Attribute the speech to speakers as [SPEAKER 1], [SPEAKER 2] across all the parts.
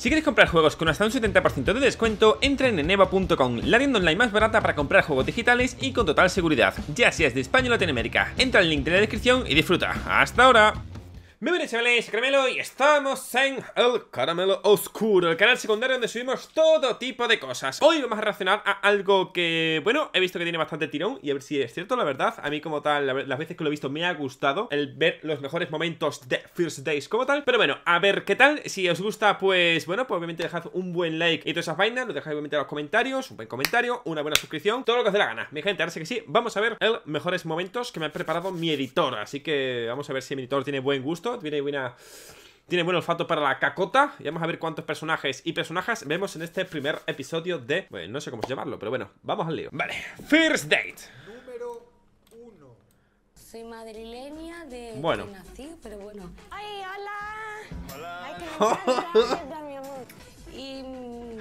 [SPEAKER 1] Si queréis comprar juegos con hasta un 70% de descuento, entren en eva.com, la tienda online más barata para comprar juegos digitales y con total seguridad, ya seas de España o Latinoamérica. Entra al link de la descripción y disfruta. ¡Hasta ahora! Muy buenas chavales, Caramelo y estamos en el Caramelo Oscuro, el canal secundario donde subimos todo tipo de cosas. Hoy vamos a reaccionar a algo que, bueno, he visto que tiene bastante tirón y a ver si es cierto, la verdad. A mí como tal, las veces que lo he visto me ha gustado el ver los mejores momentos de First Days como tal. Pero bueno, a ver qué tal, si os gusta pues, bueno, pues obviamente dejad un buen like y todas esas vainas. Lo dejáis obviamente en los comentarios, un buen comentario, una buena suscripción, todo lo que os dé la gana. Mi gente, ahora sí que sí, vamos a ver el mejores momentos que me ha preparado mi editor. Así que vamos a ver si mi editor tiene buen gusto tiene buena... Tiene buen olfato para la cacota Y vamos a ver cuántos personajes y personajes vemos en este primer episodio de... Bueno, no sé cómo llamarlo, pero bueno, vamos al lío Vale, First Date
[SPEAKER 2] Número uno
[SPEAKER 3] Soy madrileña de
[SPEAKER 1] bueno.
[SPEAKER 3] nací, pero bueno ¡Ay, hola!
[SPEAKER 2] Hola
[SPEAKER 3] ¡Ay, que mi amor! Y... mm,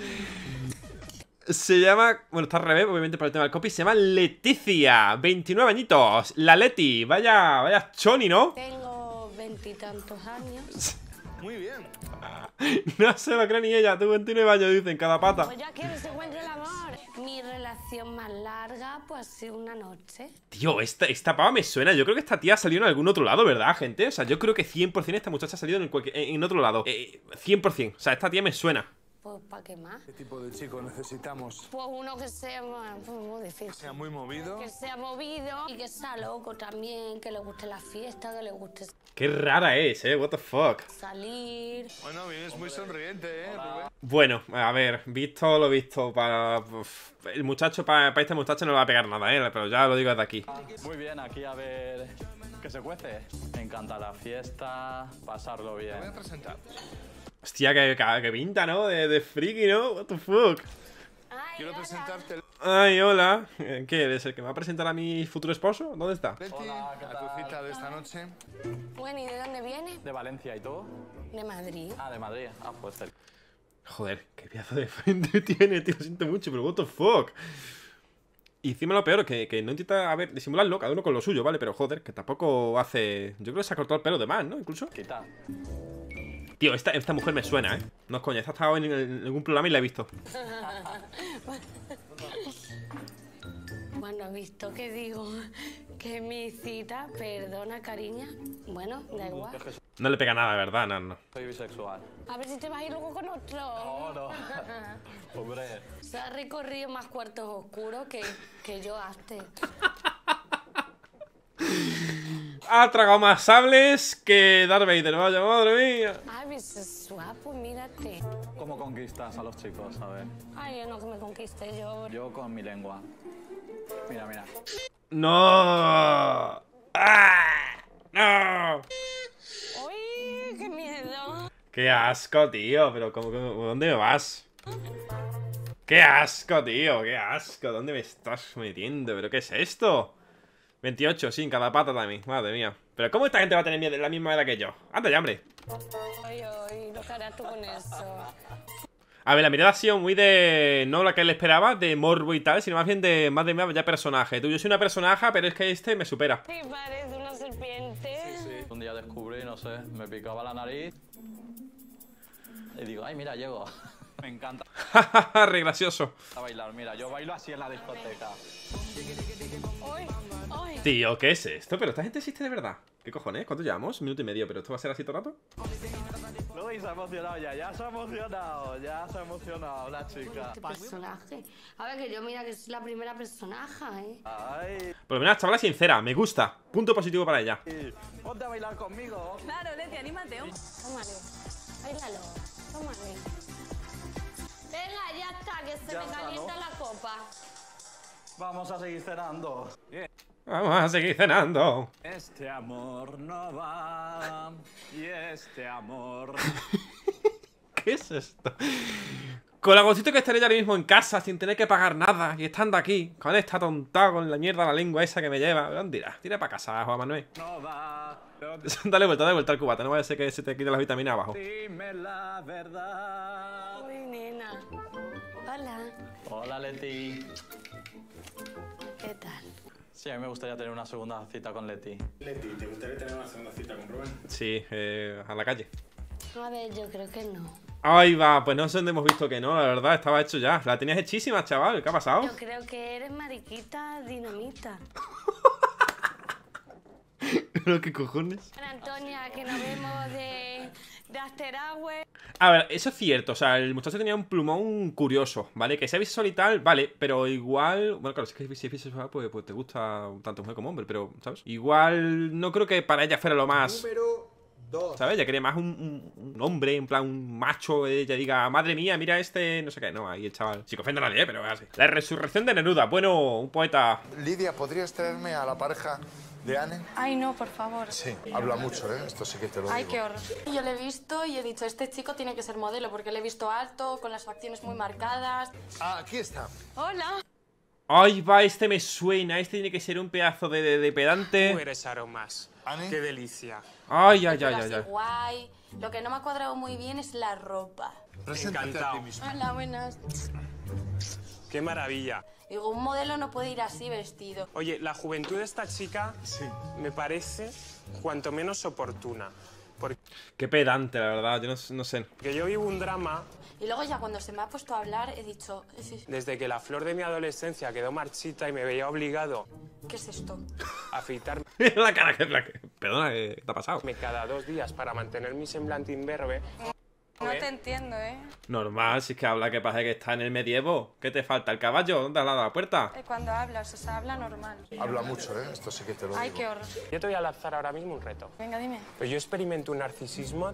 [SPEAKER 1] Se llama, bueno, está al revés, obviamente por el tema del copy Se llama Leticia, 29 añitos La Leti, vaya, vaya choni, ¿no?
[SPEAKER 3] Tengo veintitantos años
[SPEAKER 2] Muy bien
[SPEAKER 1] No se lo cree ni ella, tú 29 años, dicen, cada pata
[SPEAKER 3] Pues ya quiero que se el amor Mi relación más larga, pues una noche
[SPEAKER 1] Tío, esta, esta pava me suena. Yo creo que esta tía ha salido en algún otro lado, ¿verdad, gente? O sea, yo creo que 100% esta muchacha ha salido en otro lado. Eh, 100%. O sea, esta tía me suena.
[SPEAKER 3] Pues, ¿para qué más?
[SPEAKER 2] ¿Qué tipo de chico necesitamos?
[SPEAKER 3] Pues uno que sea pues, muy difícil
[SPEAKER 2] Sea muy movido
[SPEAKER 3] Que sea movido y que sea loco también Que le guste la fiesta, que le guste
[SPEAKER 1] Qué rara es, ¿eh? What the fuck.
[SPEAKER 3] salir
[SPEAKER 2] Bueno, vienes muy sonriente, ¿eh, Rubén?
[SPEAKER 1] Bueno, a ver, visto lo visto para... el muchacho, para, para este muchacho no le va a pegar nada, ¿eh? Pero ya lo digo desde aquí.
[SPEAKER 4] Muy bien, aquí a ver qué se cuece. Me encanta la fiesta, pasarlo
[SPEAKER 2] Te voy a
[SPEAKER 4] bien.
[SPEAKER 2] presentar
[SPEAKER 1] Hostia, que, que, que pinta, ¿no? De, de friki, ¿no? What the fuck.
[SPEAKER 3] Ay,
[SPEAKER 2] Quiero
[SPEAKER 3] hola.
[SPEAKER 2] presentarte
[SPEAKER 1] Ay, hola. Eh, ¿Qué? ¿Eres el que me va a presentar a mi futuro esposo? ¿Dónde está?
[SPEAKER 4] Hola, ¿qué
[SPEAKER 2] a
[SPEAKER 4] tal?
[SPEAKER 2] tu cita de esta noche
[SPEAKER 3] Bueno, ¿y de dónde viene?
[SPEAKER 4] De Valencia, ¿y tú?
[SPEAKER 3] De Madrid.
[SPEAKER 4] Ah, de Madrid. Ah, pues cerca.
[SPEAKER 1] Joder, qué pedazo de frente tiene, tío. Lo siento mucho, pero what the fuck. Y encima lo peor, que, que no intenta, a ver, disimularlo, cada uno con lo suyo, ¿vale? Pero joder, que tampoco hace... Yo creo que se ha cortado el pelo de más, ¿no? Incluso.
[SPEAKER 4] Quita.
[SPEAKER 1] Tío, esta, esta mujer me suena, ¿eh? No es coña, esta ha estado en, en algún programa y la he visto.
[SPEAKER 3] Bueno, visto que digo que mi cita, perdona, cariña. Bueno, da igual.
[SPEAKER 1] No le pega nada, ¿verdad? No, no.
[SPEAKER 4] soy bisexual.
[SPEAKER 3] A ver si te vas a ir luego con otro.
[SPEAKER 4] No, no. Hombre.
[SPEAKER 3] Se ha recorrido más cuartos oscuros que, que yo antes.
[SPEAKER 1] Ha tragado más sables que Darth Vader, vaya, madre mía.
[SPEAKER 3] Ay, bisexual, pues mírate.
[SPEAKER 4] ¿Cómo conquistas a los chicos? A ver.
[SPEAKER 3] Ay, yo no que me conquiste yo.
[SPEAKER 4] Yo con mi lengua. Mira, mira.
[SPEAKER 1] ¡No! ¡Ah! ¡No!
[SPEAKER 3] ¡Uy, qué miedo!
[SPEAKER 1] ¡Qué asco, tío! Pero ¿cómo, cómo- ¿dónde me vas? ¡Qué asco, tío! ¡Qué asco! ¿Dónde me estás metiendo? ¿Pero qué es esto? 28, sí, en cada pata también. Madre mía. ¿Pero cómo esta gente va a tener miedo- la misma edad que yo? ¡Anda ya, hombre!
[SPEAKER 3] Ay, ay, lo que harás tú con eso.
[SPEAKER 1] A ver, la mirada ha sido muy de... No la que él esperaba, de morbo y tal, sino más bien de... Más de más ya personaje. Tú, yo soy una personaje, pero es que este me supera.
[SPEAKER 3] Sí, parece una serpiente.
[SPEAKER 4] Un día descubrí, no sé, me picaba la nariz. Y digo, ay, mira, llego. Me encanta
[SPEAKER 1] Re gracioso.
[SPEAKER 4] bailar. Mira, yo bailo así en la discoteca.
[SPEAKER 1] Tío, ¿qué es esto? ¿Pero esta gente existe de verdad? ¿Qué cojones? ¿Cuánto llevamos? Un minuto y medio, ¿pero esto va a ser así todo el rato?
[SPEAKER 4] Luis se ha emocionado ya, ya se ha emocionado, ya se ha emocionado la chica.
[SPEAKER 3] Este personaje. A ver, que yo mira que es la primera personaje, ¿eh?
[SPEAKER 4] Ay,
[SPEAKER 1] Por lo menos la chavala sincera, me gusta. Punto positivo para ella.
[SPEAKER 4] ponte a bailar conmigo.
[SPEAKER 5] Claro, Leti, anímate.
[SPEAKER 3] Tómale. Bailalo. Tómale. Venga, ya está, que se
[SPEAKER 4] Ya
[SPEAKER 3] me
[SPEAKER 4] está,
[SPEAKER 3] calienta
[SPEAKER 4] ¿no?
[SPEAKER 3] la copa.
[SPEAKER 4] Vamos a seguir cenando.
[SPEAKER 1] Vamos a seguir cenando.
[SPEAKER 4] Este amor no va y este amor.
[SPEAKER 1] ¿Qué es esto? Con la gocito que estaría ya ahora mismo en casa sin tener que pagar nada y estando aquí, con esta tonta con la mierda la lengua esa que me lleva. ¿Dónde irá? Tira para casa, Juan Manuel.
[SPEAKER 4] No va.
[SPEAKER 1] dale vuelta, dale vuelta al cubata, no vaya a ser que se te quite las vitaminas abajo.
[SPEAKER 4] Dime la verdad.
[SPEAKER 3] Uy, nena. Hola.
[SPEAKER 4] Hola Leti.
[SPEAKER 3] ¿Qué tal?
[SPEAKER 4] Sí, a mí me gustaría tener una segunda cita con Leti.
[SPEAKER 6] Leti, ¿te gustaría tener una segunda cita con Rubén?
[SPEAKER 1] Sí, eh, a la calle.
[SPEAKER 3] A ver, yo creo que no.
[SPEAKER 1] Ahí va, pues no sé dónde hemos visto que no, la verdad, estaba hecho ya. La tenías hechísima, chaval. ¿Qué ha pasado?
[SPEAKER 3] Yo creo que eres mariquita dinamita.
[SPEAKER 1] ¿Pero qué cojones?
[SPEAKER 3] Ana Antonia, que nos vemos de, de Asteragüe.
[SPEAKER 1] A ver, eso es cierto, o sea, el muchacho tenía un plumón curioso, ¿vale? Que sea bisexual y tal, vale, pero igual... Bueno, claro, si es que si es bisexual, pues, pues te gusta tanto mujer como hombre, pero, ¿sabes? Igual no creo que para ella fuera lo más...
[SPEAKER 5] Número 2.
[SPEAKER 1] ¿Sabes? Ella quería más un, un- un hombre, en plan un macho, ella diga, madre mía, mira este, no sé qué, no, ahí el chaval. Si ofende a nadie, ¿eh? pero así. La resurrección de Neruda, bueno, un poeta...
[SPEAKER 2] Lidia, ¿podrías traerme a la pareja de Anne?
[SPEAKER 6] Ay, no, por favor.
[SPEAKER 2] Sí, habla mucho, ¿eh? Esto sí que te lo
[SPEAKER 6] Ay,
[SPEAKER 2] digo.
[SPEAKER 6] qué horror. Yo le he visto y he dicho, este chico tiene que ser modelo porque le he visto alto, con las facciones muy marcadas.
[SPEAKER 2] Ah, aquí está.
[SPEAKER 6] Hola.
[SPEAKER 1] Ay, va, este me suena, este tiene que ser un pedazo de, de, de pedante.
[SPEAKER 7] Tú eres aromas.
[SPEAKER 2] Ani.
[SPEAKER 7] Qué delicia.
[SPEAKER 1] Ay, ay,
[SPEAKER 6] Pero
[SPEAKER 1] ay, ay,
[SPEAKER 6] guay. Lo que no me ha cuadrado muy bien es la ropa.
[SPEAKER 2] Preséntate a ti
[SPEAKER 7] Encantado.
[SPEAKER 2] mismo.
[SPEAKER 6] Hola, buenas.
[SPEAKER 7] Qué maravilla.
[SPEAKER 6] Digo, un modelo no puede ir así vestido.
[SPEAKER 7] Oye, la juventud de esta chica
[SPEAKER 2] Sí.
[SPEAKER 7] me parece cuanto menos oportuna. Porque
[SPEAKER 1] Qué pedante, la verdad, yo no, no sé.
[SPEAKER 7] yo vivo un drama
[SPEAKER 6] Y luego ya cuando se me ha puesto a hablar he dicho, "Eh, sí,
[SPEAKER 7] desde que la flor de mi adolescencia quedó marchita y me veía obligado
[SPEAKER 6] ¿qué es esto?
[SPEAKER 7] a afeitarme
[SPEAKER 1] la cara que... La que- Perdona, ¿qué te ha pasado?
[SPEAKER 7] cada dos días para mantener mi semblante imberbe.
[SPEAKER 6] No te entiendo, ¿eh?
[SPEAKER 1] Normal, si es que habla que pasa que está en el medievo. ¿Qué te falta? ¿El caballo? ¿Dónde has dado la puerta?
[SPEAKER 6] Cuando hablas, o sea, habla normal.
[SPEAKER 2] Habla mucho, ¿eh? Esto sí que te lo
[SPEAKER 6] Ay,
[SPEAKER 2] digo.
[SPEAKER 6] qué horror.
[SPEAKER 7] Yo te voy a lanzar ahora mismo un reto.
[SPEAKER 6] Venga, dime.
[SPEAKER 7] Pues yo experimento un narcisismo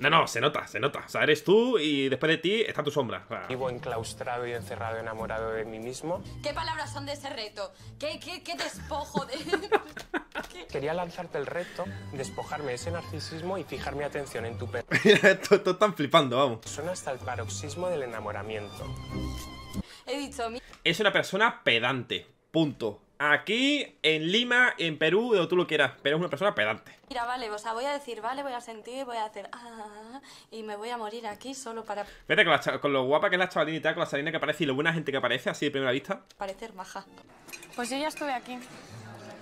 [SPEAKER 1] No, no, se nota, se nota. O sea, eres tú y después de ti está tu sombra. O sea,
[SPEAKER 7] vivo enclaustrado y encerrado, enamorado de mí mismo.
[SPEAKER 6] ¿Qué palabras son de ese reto? ¿Qué, qué, qué despojo de...?
[SPEAKER 7] Quería lanzarte el reto, despojarme de ese narcisismo y fijar mi atención en tu
[SPEAKER 1] Esto esto están flipando, vamos.
[SPEAKER 7] persona hasta el paroxismo del enamoramiento.
[SPEAKER 6] He dicho, "Mi-
[SPEAKER 1] Es una persona pedante. Punto. Aquí, en Lima, en Perú, o tú lo quieras, pero es una persona pedante.
[SPEAKER 6] mira, vale, o sea, voy a decir, vale, voy a sentir, voy a hacer... ah, y me voy a morir aquí solo para
[SPEAKER 1] Fíjate con, la con lo guapa que es la tal, con la salina que parece y lo buena gente que parece, así de primera vista.
[SPEAKER 6] parecer maja. Pues yo ya estuve aquí.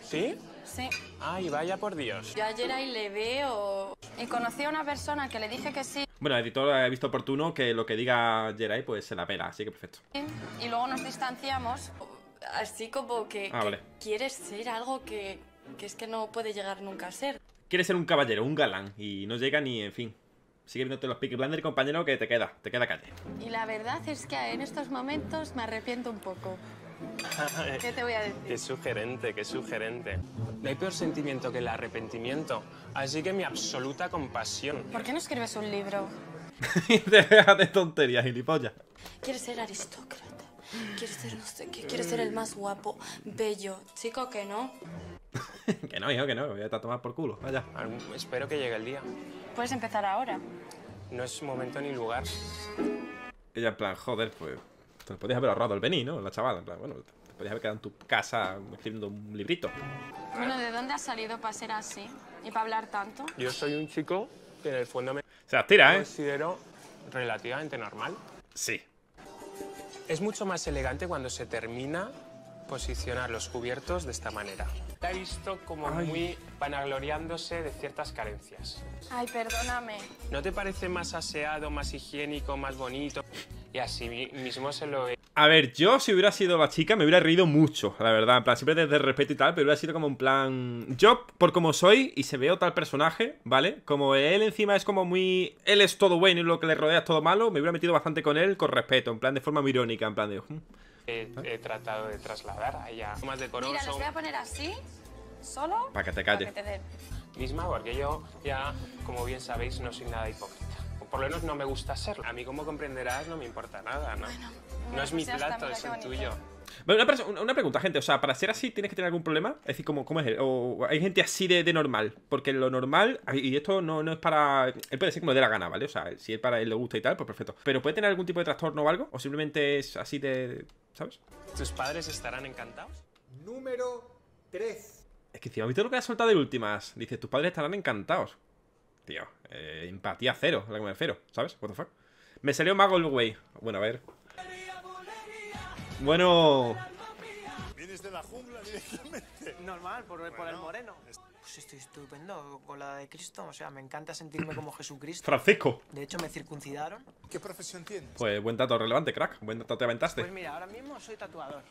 [SPEAKER 7] ¿Sí?
[SPEAKER 6] Sí.
[SPEAKER 7] Ay, vaya por Dios.
[SPEAKER 6] Yo ayer ahí le veo... Y conocí a una persona que le dije que sí
[SPEAKER 1] Bueno, el editor ha visto oportuno que lo que diga Jerai, pues se la pela, así que perfecto.
[SPEAKER 6] y luego nos distanciamos. Así como que,
[SPEAKER 1] Ah,
[SPEAKER 6] que
[SPEAKER 1] vale.
[SPEAKER 6] quieres ser algo que, que es que no puede llegar nunca a ser.
[SPEAKER 1] Quiere ser un caballero, un galán, y no llega ni, en fin. Sigue viéndote los Peaky Blinders, compañero, que te queda, te queda calle.
[SPEAKER 6] Y la verdad es que en estos momentos me arrepiento un poco. ¿Qué te voy a decir?
[SPEAKER 7] Qué sugerente, qué sugerente. No hay peor sentimiento que el arrepentimiento, así que mi absoluta compasión.
[SPEAKER 6] ¿Por qué no escribes un libro?
[SPEAKER 1] Déjate tonterías, gilipollas.
[SPEAKER 6] Quieres ser aristócrata. Quieres ser no sé qué. Ser el más guapo, bello. Chico, que no.
[SPEAKER 1] que no, hijo, que no, voy a tomar por culo, vaya.
[SPEAKER 7] Algún- Espero que llegue el día.
[SPEAKER 6] Puedes empezar ahora.
[SPEAKER 7] No es momento ni lugar.
[SPEAKER 1] Ella en plan, joder, pues te lo podías haber ahorrado el Beni, ¿no? La chavala, en plan, bueno, te podías haber quedado en tu casa escribiendo un librito.
[SPEAKER 6] Bueno, ¿de dónde has salido para ser así? ¿Y para hablar tanto?
[SPEAKER 7] Yo soy un chico que en el fondo me
[SPEAKER 1] Se las tira, ¿eh?
[SPEAKER 7] considero relativamente normal.
[SPEAKER 1] Sí.
[SPEAKER 7] Es mucho más elegante cuando se termina posicionar los cubiertos de esta manera. La he visto como muy vanagloriándose de ciertas carencias.
[SPEAKER 6] Ay, perdóname.
[SPEAKER 7] ¿No te parece más aseado, más higiénico, más bonito? Y así mi- mismo se lo he...
[SPEAKER 1] A ver, yo si hubiera sido la chica me hubiera reído mucho, la verdad. En plan, siempre desde el respeto y tal, pero hubiera sido como en plan. Yo, por como soy y se veo tal personaje, ¿vale? Como él encima es como muy. Él es todo bueno y lo que le rodea es todo malo, me hubiera metido bastante con él con respeto, en plan de forma muy irónica, en plan de.
[SPEAKER 7] He- he tratado de trasladar a ella más decoroso
[SPEAKER 6] Mira, los voy a poner así, solo.
[SPEAKER 1] Pa' que te calle.
[SPEAKER 6] para que te den.
[SPEAKER 7] misma, porque yo ya, como bien sabéis, no soy nada hipócrita. Por lo menos no me gusta serlo. A mí, como comprenderás, no me importa nada, ¿no? no es mi
[SPEAKER 6] pues
[SPEAKER 7] plato, es el tuyo.
[SPEAKER 1] Bueno, una, una pregunta, gente. O sea, para ser así, ¿tienes que tener algún problema? Es decir, ¿cómo, cómo es él? ¿O hay gente así de, de normal? Porque lo normal, y esto no, no es para. Él puede ser como dé la gana, ¿vale? O sea, si él para él le gusta y tal, pues perfecto. Pero ¿puede tener algún tipo de trastorno o algo? ¿O simplemente es así de. ¿Sabes?
[SPEAKER 7] ¿Tus padres estarán encantados?
[SPEAKER 5] Número 3.
[SPEAKER 1] Es que, ¿has visto lo que ha soltado de últimas? Dice, tus padres estarán encantados. Tío, eh, empatía cero, a la que me refiero, ¿sabes? What the fuck? Me salió Mago el güey. Bueno, a ver. Bueno.
[SPEAKER 2] Vienes de la jungla directamente.
[SPEAKER 8] Normal, por, por el moreno. Pues estoy estupendo con la de Cristo. O sea, me encanta sentirme como Jesucristo.
[SPEAKER 1] Francisco.
[SPEAKER 8] De hecho, me circuncidaron.
[SPEAKER 2] ¿Qué profesión tienes?
[SPEAKER 1] Pues buen dato relevante, crack. Buen dato te aventaste.
[SPEAKER 8] Pues mira, ahora mismo soy tatuador.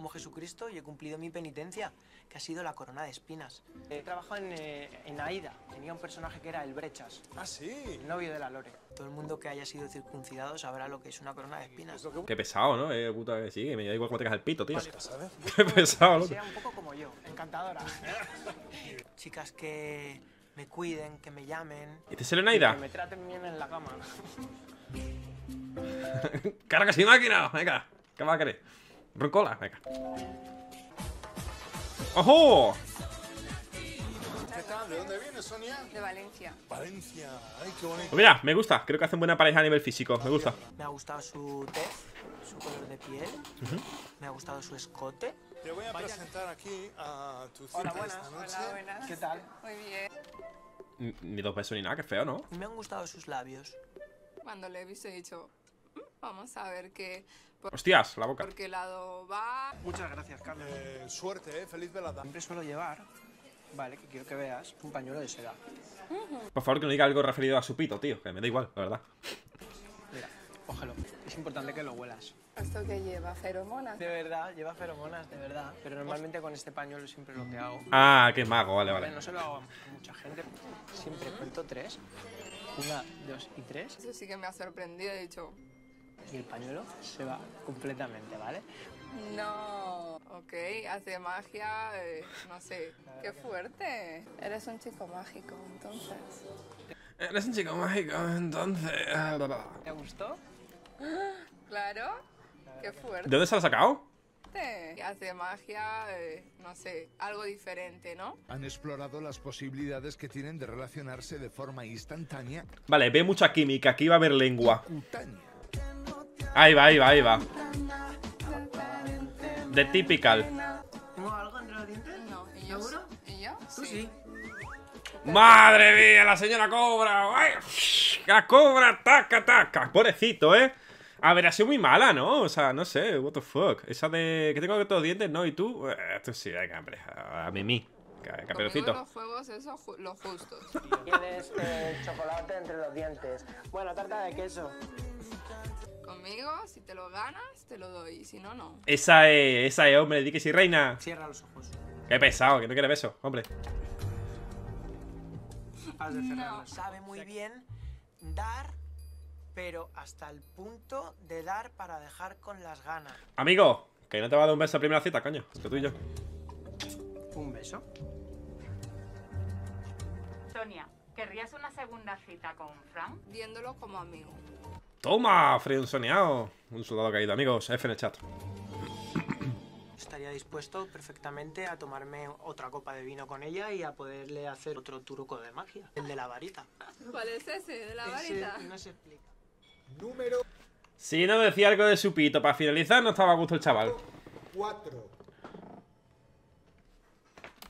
[SPEAKER 8] Como Jesucristo y he cumplido mi penitencia, que ha sido la corona de espinas. He trabajado en, eh, en Aida. Tenía un personaje que era el Brechas,
[SPEAKER 2] Ah, sí.
[SPEAKER 8] el novio de la Lore. Todo el mundo que haya sido circuncidado sabrá lo que es una corona de espinas.
[SPEAKER 1] Qué pesado, ¿no? Eh, puta que sí, me da igual cómo tengas el pito, tío.
[SPEAKER 2] ¿Sabes?
[SPEAKER 1] Qué pesado,
[SPEAKER 8] Que
[SPEAKER 1] loco.
[SPEAKER 8] sea un poco como yo, encantadora. Chicas que me cuiden, que me llamen.
[SPEAKER 1] ¿Y te sale Naida?
[SPEAKER 8] Que me traten bien en la cama.
[SPEAKER 1] ¡Carga sin máquina! Venga, ¿qué vas a querer? Roncola, venga. ¡Ojo!
[SPEAKER 2] ¿Qué tal? ¿De dónde vienes, Sonia?
[SPEAKER 9] De Valencia.
[SPEAKER 2] Valencia. Ay, qué bonito.
[SPEAKER 1] Pues mira, me gusta. Creo que hacen buena pareja a nivel físico. Me gusta.
[SPEAKER 8] Me ha gustado su tez, su color de piel. Me ha gustado su escote.
[SPEAKER 2] Te voy a presentar aquí a tu cita
[SPEAKER 8] Hola, buenas.
[SPEAKER 2] esta noche.
[SPEAKER 9] Hola, buenas.
[SPEAKER 8] ¿Qué tal?
[SPEAKER 9] Muy bien.
[SPEAKER 1] Ni dos besos ni nada, qué feo, ¿no?
[SPEAKER 8] Me han gustado sus labios.
[SPEAKER 9] Cuando le he visto he dicho, "Mm, vamos a ver qué, por,
[SPEAKER 1] Hostias, la boca.
[SPEAKER 9] por qué lado va.
[SPEAKER 8] Muchas gracias, Carlos.
[SPEAKER 2] Eh, suerte, ¿eh? Feliz velada.
[SPEAKER 8] Siempre suelo llevar, vale, que quiero que veas, un pañuelo de seda.
[SPEAKER 1] Por favor, que no diga algo referido a su pito, tío. Que me da igual, la verdad.
[SPEAKER 8] Mira, cógelo. Es importante que lo huelas.
[SPEAKER 9] ¿Esto que lleva? ¿Feromonas?
[SPEAKER 8] De verdad, lleva feromonas, de verdad. Pero normalmente con este pañuelo siempre lo que hago.
[SPEAKER 1] Ah, qué mago, vale,
[SPEAKER 8] Vale,
[SPEAKER 1] vale.
[SPEAKER 8] no se lo hago a mucha gente. Siempre cuento tres. Una, dos y tres.
[SPEAKER 9] Eso sí que me ha sorprendido. He dicho,
[SPEAKER 8] Y el pañuelo se va completamente, ¿vale?
[SPEAKER 9] no. Ok, hace magia, eh, no sé. Qué fuerte. Eres un chico mágico, entonces.
[SPEAKER 1] Eres un chico mágico, entonces.
[SPEAKER 8] ¿Te gustó?
[SPEAKER 9] Claro. Qué fuerte.
[SPEAKER 1] ¿De dónde se lo has sacado?
[SPEAKER 9] Hace magia, eh, no sé, algo diferente, ¿no?
[SPEAKER 10] Han explorado las posibilidades que tienen de relacionarse de forma instantánea
[SPEAKER 1] Vale, ve mucha química. Aquí va a haber lengua.
[SPEAKER 10] cutánea.
[SPEAKER 1] Ahí va, ahí va, ahí va. The typical.
[SPEAKER 8] ¿Tengo algo entre los dientes?
[SPEAKER 9] No, ¿y yo?
[SPEAKER 8] ¿Seguro?
[SPEAKER 9] ¿Y yo?
[SPEAKER 8] Tú sí.
[SPEAKER 1] ¡Madre mía, la señora cobra! ¡Ay! ¡La cobra! ¡Taca, taca! Pobrecito, ¿eh? A ver, ha sido muy mala, ¿no? O sea, no sé, what the fuck. Esa de que tengo que todos los dientes, ¿no? ¿Y tú? Eh, Esto sí, venga, hombre. A
[SPEAKER 9] Conmigo
[SPEAKER 1] Caperucito.
[SPEAKER 9] los juegos, eso, ju- los justos.
[SPEAKER 8] Tienes eh, chocolate entre los dientes. Bueno, tarta de queso.
[SPEAKER 9] Conmigo, si te lo ganas, te lo doy. Si no, no.
[SPEAKER 1] Esa es, esa es, hombre. Di que sí, reina.
[SPEAKER 8] Cierra los ojos.
[SPEAKER 1] Qué pesado, que no quiere beso, hombre.
[SPEAKER 8] Has de cerrarlos. Sabe muy bien dar, pero hasta el punto de dar para dejar con las ganas.
[SPEAKER 1] Amigo, que no te va a dar un beso a primera cita, coño. Entre tú y yo.
[SPEAKER 8] Un beso.
[SPEAKER 11] Sonia, ¿querrías una segunda cita con Frank?
[SPEAKER 9] Viéndolo como amigo.
[SPEAKER 1] Toma, frío soñado. Un soldado caído, amigos. F en el chat.
[SPEAKER 8] Estaría dispuesto perfectamente a tomarme otra copa de vino con ella y a poderle hacer otro truco de magia. El de la varita.
[SPEAKER 9] ¿Cuál es ese? ¿De la
[SPEAKER 8] Ese
[SPEAKER 9] varita?
[SPEAKER 8] no se explica.
[SPEAKER 5] Número
[SPEAKER 1] Si no decía algo de su pito para finalizar, no estaba a gusto el chaval.
[SPEAKER 5] 4.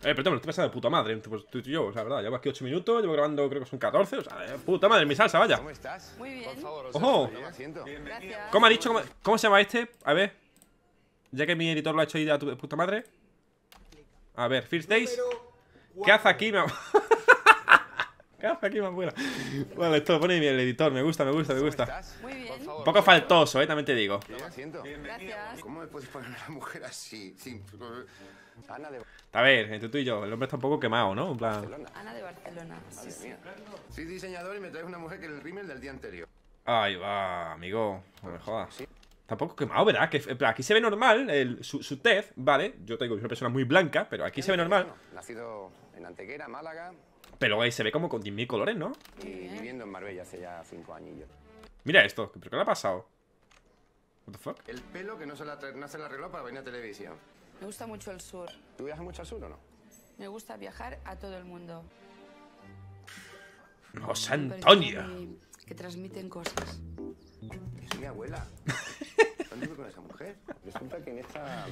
[SPEAKER 1] Eh, pero te me lo estoy pasando de puta madre, pues tú y yo, o sea, verdad, llevo aquí 8 minutos, llevo grabando creo que son 14, o sea, de puta madre, mi salsa, vaya.
[SPEAKER 2] estás?
[SPEAKER 9] Muy bien.
[SPEAKER 1] Ojo,
[SPEAKER 2] Toma asiento.
[SPEAKER 9] Gracias.
[SPEAKER 1] ¿cómo ha dicho? ¿Cómo, cómo se llama este? A ver, ya que mi editor lo ha hecho ahí de tu puta madre. A ver, First Days. ¿Qué hace aquí, Vale, esto lo pone bien el editor, me gusta, me gusta, me gusta.
[SPEAKER 9] Muy bien.
[SPEAKER 1] Un poco faltoso, eh, también te digo.
[SPEAKER 9] Gracias.
[SPEAKER 2] ¿Cómo me puedes poner una mujer así? Sin... Ana de
[SPEAKER 1] A ver, entre tú y yo, el hombre está un poco quemado, ¿no? En plan.
[SPEAKER 9] Ana de Barcelona. Sí, sí.
[SPEAKER 2] Soy diseñador y me traes una mujer que el rímel del día anterior.
[SPEAKER 1] Ay, va, amigo, no me jodas. Tampoco quemado, ¿verdad? Que en plan, aquí se ve normal, el- su, su tez, ¿vale? Yo te digo, soy una persona muy blanca, pero aquí se ve normal.
[SPEAKER 2] Nacido en Antequera, Málaga
[SPEAKER 1] Pero ahí se ve como con 10.000 colores, ¿no?
[SPEAKER 2] y viviendo en Marbella hace ya cinco añillos.
[SPEAKER 1] Mira esto, ¿pero qué le ha pasado? What the fuck?
[SPEAKER 2] El pelo que no se, la, no se arregló para venir a televisión.
[SPEAKER 3] Me gusta mucho el sur.
[SPEAKER 2] ¿Tú viajas mucho al sur o no?
[SPEAKER 3] Me gusta viajar a todo el mundo.
[SPEAKER 1] ¡José Antonio!
[SPEAKER 3] muy- Que transmiten cosas.
[SPEAKER 2] Es mi abuela. ¿Dónde fue con esa mujer? Resulta que en esta...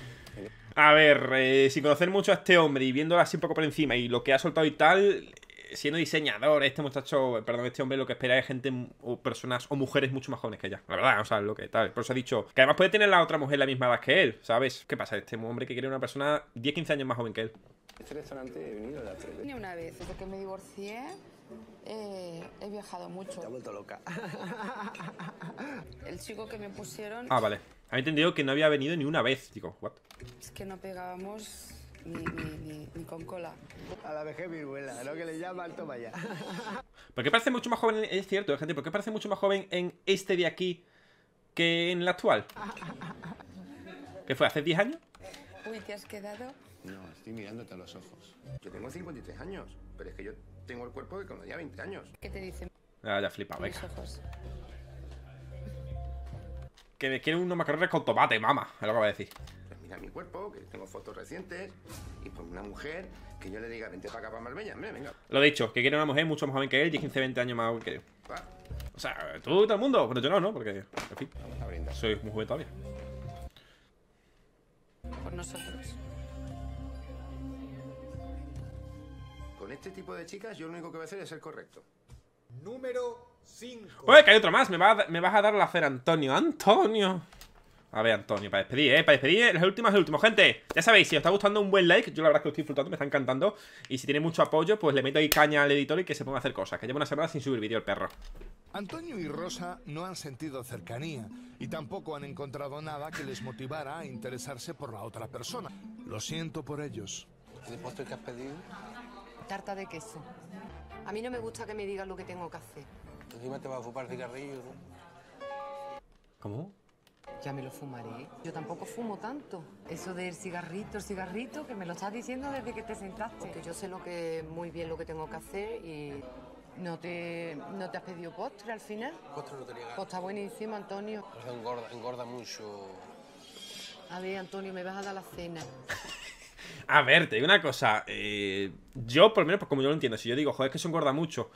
[SPEAKER 1] A ver, eh, sin conocer mucho a este hombre y viéndolo así un poco por encima y lo que ha soltado y tal, siendo diseñador, este muchacho, perdón, este hombre lo que espera es gente o personas o mujeres mucho más jóvenes que ella. La verdad, o sea, lo que tal. Por eso ha dicho que además puede tener la otra mujer la misma edad que él, ¿sabes? ¿Qué pasa? Este hombre que quiere una persona 10-15 años más joven que él.
[SPEAKER 2] Este restaurante he venido de tres
[SPEAKER 9] Ni una vez. Desde que me divorcié eh, he viajado mucho.
[SPEAKER 2] ha vuelto loca.
[SPEAKER 9] El chico que me pusieron
[SPEAKER 1] Ah, vale. Había entendido que no había venido ni una vez. Digo, what?
[SPEAKER 9] es que no pegábamos ni, ni, ni, ni con cola.
[SPEAKER 2] A la vejez viruela, ¿no? Que le llaman, toma ya.
[SPEAKER 1] ¿Por qué parece mucho más joven? en- Es cierto, gente. ¿Por qué parece mucho más joven en este de aquí que en el actual? ¿Qué fue? ¿Hace 10 años?
[SPEAKER 9] Uy, ¿te has quedado?
[SPEAKER 2] No, estoy mirándote a los ojos. Yo tengo 53 años, pero es que yo tengo el cuerpo de cuando tenía 20 años.
[SPEAKER 9] ¿Qué te dicen
[SPEAKER 1] Ah, ya flipado,
[SPEAKER 9] mis
[SPEAKER 1] venga.
[SPEAKER 9] ojos?
[SPEAKER 1] Que me quieren unos macarrones con tomate, mamá. Es lo que va a decir.
[SPEAKER 2] Pues mira mi cuerpo, que tengo fotos recientes, y pues una mujer que yo le diga, vente para acá, para Marbella, mira, venga.
[SPEAKER 1] Lo dicho, que quiere una mujer mucho más joven que él, 10, 15, 20 años más joven que yo. O sea, tú y todo el mundo, pero yo no, ¿no? Porque, en fin,
[SPEAKER 2] vamos a brindar.
[SPEAKER 1] soy muy joven todavía.
[SPEAKER 9] Por nosotros.
[SPEAKER 2] Con este tipo de chicas, yo lo único que voy a hacer es ser correcto.
[SPEAKER 5] Número 5.
[SPEAKER 1] Oye, que hay otro más. Me, va a me vas a dar la hacer Antonio. Antonio. A ver, Antonio, para despedir, ¿eh? Para despedir, eh, el último es el último. Gente, ya sabéis, si os está gustando un buen like, yo la verdad es que lo estoy disfrutando, me está encantando. Y si tiene mucho apoyo, pues le meto ahí caña al editor y que se ponga a hacer cosas. Que lleva una semana sin subir vídeo el perro.
[SPEAKER 10] Antonio y Rosa no han sentido cercanía y tampoco han encontrado nada que les motivara a interesarse por la otra persona. Lo siento por ellos.
[SPEAKER 2] ¿El postre que has pedido?
[SPEAKER 12] Tarta de queso. A mí no me gusta que me digan lo que tengo que hacer.
[SPEAKER 2] Encima te va a fumar cigarrillo, ¿no?
[SPEAKER 1] ¿Cómo?
[SPEAKER 12] Ya me lo fumaré. Yo tampoco fumo tanto. Eso del cigarrito, el cigarrito, que me lo estás diciendo desde que te sentaste. Porque yo sé lo que muy bien lo que tengo que hacer y no te, no te has pedido postre al final.
[SPEAKER 2] Postre no tenía
[SPEAKER 12] Pues está buenísimo, Antonio.
[SPEAKER 2] engorda, engorda mucho.
[SPEAKER 12] A ver, Antonio, me vas a dar la cena.
[SPEAKER 1] A ver, te digo una cosa. eh, yo, por lo menos, pues como yo lo entiendo, si yo digo, joder, es que eso engorda mucho.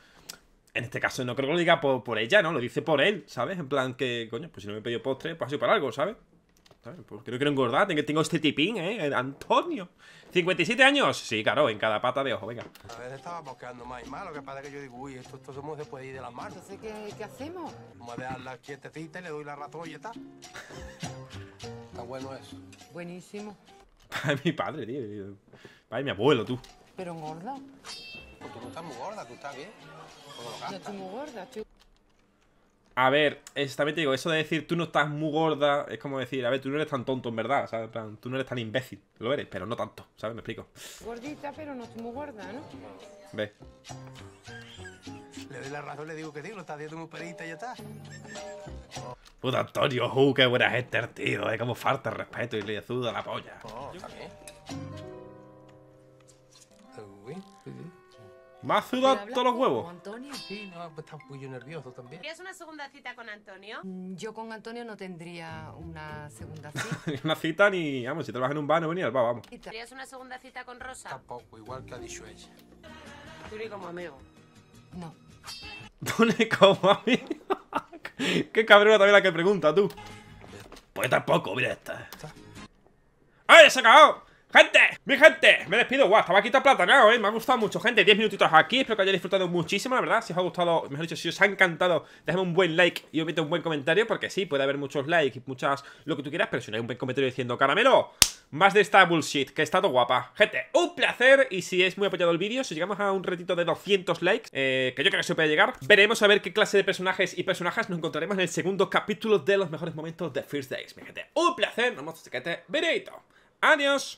[SPEAKER 1] En este caso, no creo que lo diga por, por ella, ¿no? Lo dice por él, ¿sabes? En plan que, coño, pues si no me he pedido postre, pues ha sido por algo, ¿sabes? ¿Sabes? Pues creo que no engordar, tengo, tengo este tipín, ¿eh? Antonio. ¿57 años? Sí, claro, en cada pata de ojo, venga.
[SPEAKER 2] A veces estábamos quedando más y más, lo que pasa es que yo digo, uy, esto, esto se puede ir de las manos.
[SPEAKER 12] Entonces, ¿qué, qué hacemos?
[SPEAKER 2] Vamos a dejarla quietecita y le doy la razón y ya está. Está bueno eso.
[SPEAKER 12] Buenísimo.
[SPEAKER 1] Ay, mi padre, tío. Ay, mi abuelo, tú.
[SPEAKER 12] Pero engorda.
[SPEAKER 2] Tú no estás muy gorda, tú estás bien.
[SPEAKER 12] No estoy muy gorda, estoy
[SPEAKER 1] A ver, es- también te digo, eso de decir tú no estás muy gorda, es como decir, a ver, tú no eres tan tonto en verdad, ¿sabes? En plan, tú no eres tan imbécil. Lo eres, pero no tanto, ¿sabes? Me explico.
[SPEAKER 12] gordita, pero no estoy muy gorda, ¿no?
[SPEAKER 1] Ve.
[SPEAKER 2] Le doy la razón, le digo que sí, lo está haciendo muy perita y ya está.
[SPEAKER 1] Puta Antonio, uh, qué buena gente el tío, eh. Como falta el respeto y le suda la polla.
[SPEAKER 2] Está bien. Uy, sí, sí.
[SPEAKER 1] ¿Me has sudado todos los huevos?
[SPEAKER 12] Antonio?
[SPEAKER 2] Sí, no, pues está un poquillo nervioso también.
[SPEAKER 11] ¿Quieres una segunda cita con Antonio?
[SPEAKER 12] Mm, Yo con Antonio no tendría una segunda cita.
[SPEAKER 1] Ni una cita ni. Vamos, si trabajas en un bar, no venía al bar, vamos.
[SPEAKER 11] ¿Quieres una segunda cita con Rosa?
[SPEAKER 2] Tampoco, igual que ha dicho ella.
[SPEAKER 11] Tú ni como amigo.
[SPEAKER 12] No.
[SPEAKER 1] Tú ni como a mí. Qué cabrona también la que pregunta, tú. Pues tampoco, mira esta. ¡Ay, se ha acabado! ¡Gente! ¡Mi gente! Me despido, guau, estaba aquí todo platanado, eh. Me ha gustado mucho, gente. 10 minutitos aquí. Espero que hayáis disfrutado muchísimo, la verdad. Si os ha gustado, mejor dicho, si os ha encantado, dejadme un buen like y omite un buen comentario. Porque sí, puede haber muchos likes y muchas lo que tú quieras, pero si no hay un buen comentario diciendo caramelo. Más de esta bullshit, que está todo guapa. Gente, un placer. Y si es muy apoyado el vídeo, si llegamos a un retito de 200 likes, eh, que yo creo que se puede llegar, veremos a ver qué clase de personajes y personajes nos encontraremos en el segundo capítulo de los mejores momentos de First Days. Mi gente, un placer. Nos vemos. Adiós.